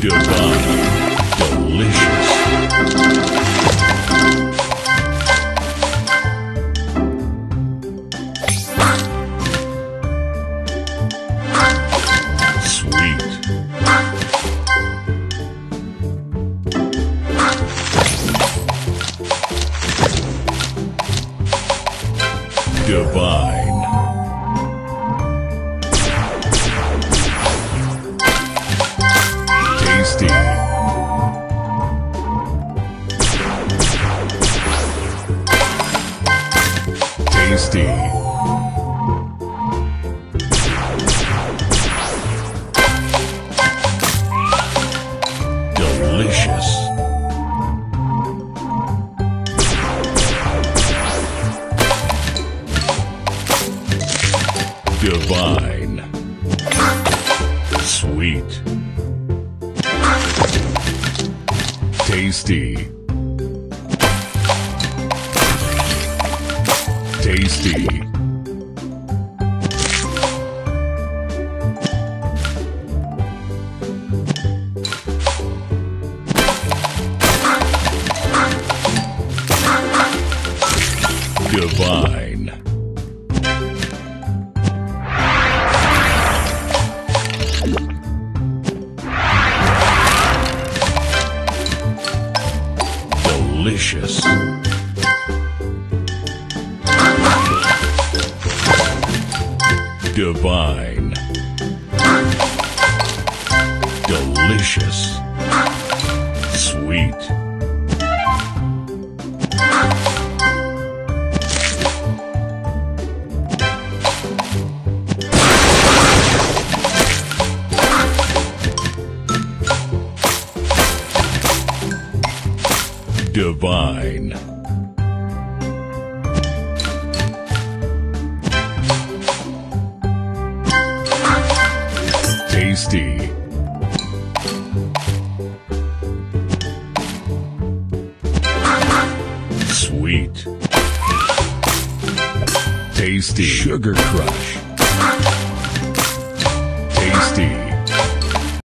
Divine. Delicious. Divine. Tasty. Delicious. Divine. Sweet. Tasty. Tasty. Divine. Delicious. Divine. Delicious. Sweet. Divine. Tasty. Sweet. Tasty. Sugar Crush. Tasty.